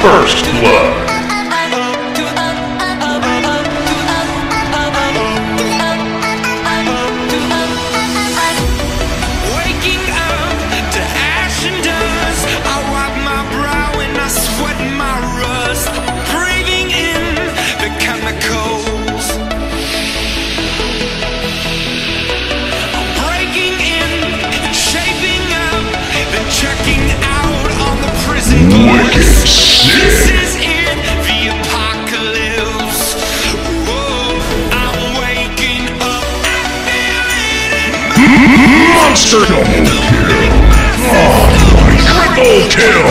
First Blood. Monster double kill. Oh my triple kill.